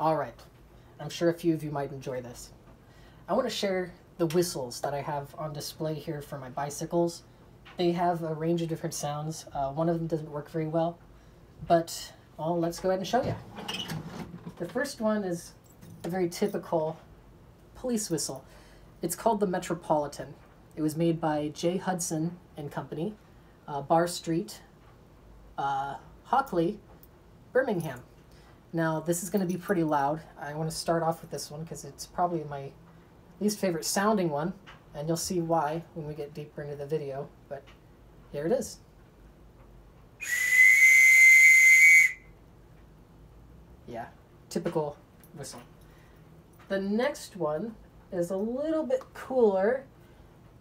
All right. I'm sure a few of you might enjoy this. I want to share the whistles that I have on display here for my bicycles. They have a range of different sounds. Uh, one of them doesn't work very well, but well, let's go ahead and show you. The first one is a very typical police whistle. It's called the Metropolitan. It was made by J. Hudson and Company, uh, Barr Street, uh, Hockley, Birmingham. Now, this is going to be pretty loud. I want to start off with this one because it's probably my least favorite sounding one, and you'll see why when we get deeper into the video, but here it is. Yeah, typical whistle. The next one is a little bit cooler.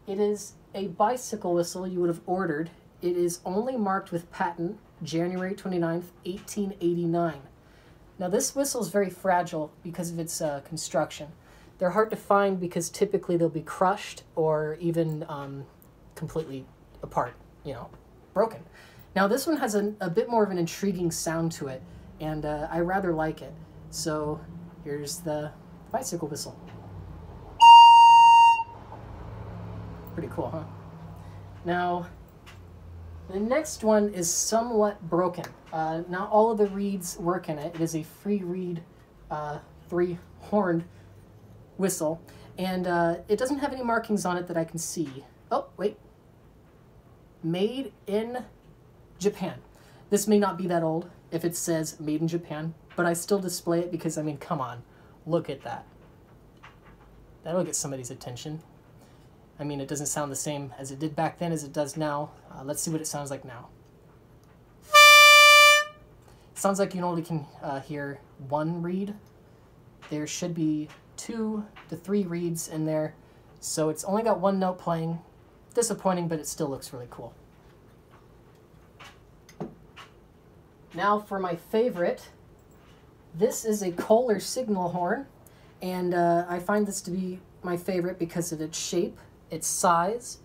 It is a bicycle whistle you would have ordered. It is only marked with patent January 29th, 1889. Now this whistle is very fragile because of its uh, construction. They're hard to find because typically they'll be crushed or even um, completely apart, you know, broken. Now this one has a, a bit more of an intriguing sound to it, and uh, I rather like it. So here's the bicycle whistle. Pretty cool, huh? Now, the next one is somewhat broken. Uh, not all of the reeds work in it. It is a free reed, uh, three-horned whistle, and uh, it doesn't have any markings on it that I can see. Oh, wait. Made in Japan. This may not be that old if it says made in Japan, but I still display it because, I mean, come on. Look at that. That'll get somebody's attention. I mean, it doesn't sound the same as it did back then as it does now. Uh, let's see what it sounds like now. It sounds like you only can uh, hear one reed. There should be two to three reeds in there, so it's only got one note playing. Disappointing, but it still looks really cool. Now for my favorite. This is a Kohler signal horn, and uh, I find this to be my favorite because of its shape its size,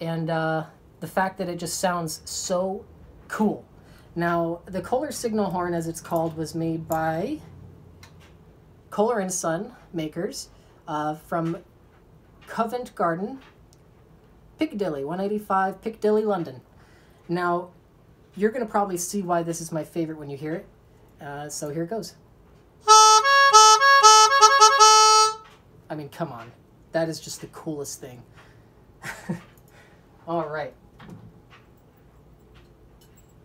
and uh, the fact that it just sounds so cool. Now, the Kohler signal horn, as it's called, was made by Kohler and Son makers uh, from Covent Garden, Piccadilly, 185 Piccadilly, London. Now, you're going to probably see why this is my favorite when you hear it. Uh, so here it goes. I mean, come on. That is just the coolest thing. all right.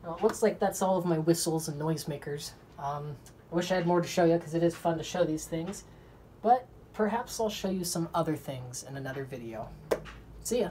Well, it looks like that's all of my whistles and noisemakers. Um, I wish I had more to show you because it is fun to show these things. But perhaps I'll show you some other things in another video. See ya.